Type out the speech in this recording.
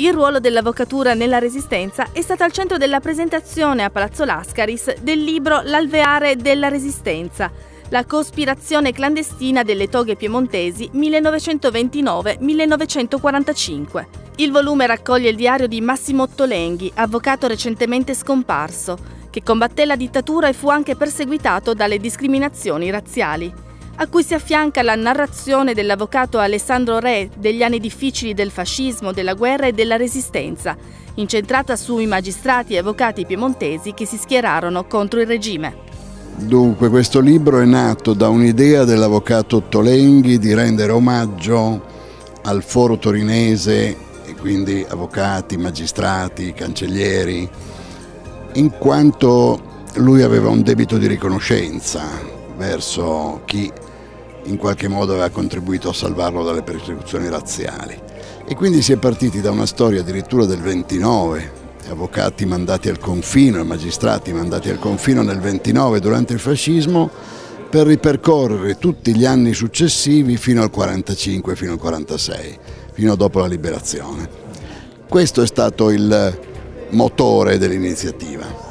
Il ruolo dell'avvocatura nella Resistenza è stato al centro della presentazione a Palazzo Lascaris del libro L'alveare della Resistenza, la cospirazione clandestina delle toghe piemontesi 1929-1945. Il volume raccoglie il diario di Massimo Ottolenghi, avvocato recentemente scomparso, che combatté la dittatura e fu anche perseguitato dalle discriminazioni razziali a cui si affianca la narrazione dell'avvocato Alessandro Re degli anni difficili del fascismo, della guerra e della resistenza, incentrata sui magistrati e avvocati piemontesi che si schierarono contro il regime. Dunque questo libro è nato da un'idea dell'avvocato Tolenghi di rendere omaggio al foro torinese e quindi avvocati, magistrati, cancellieri, in quanto lui aveva un debito di riconoscenza verso chi in qualche modo aveva contribuito a salvarlo dalle persecuzioni razziali. E quindi si è partiti da una storia addirittura del 29, avvocati mandati al confino magistrati mandati al confino nel 29 durante il fascismo, per ripercorrere tutti gli anni successivi fino al 45, fino al 46, fino dopo la liberazione. Questo è stato il motore dell'iniziativa.